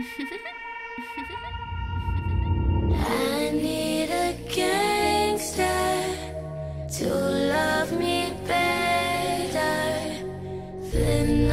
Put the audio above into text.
I need a gangster to love me better than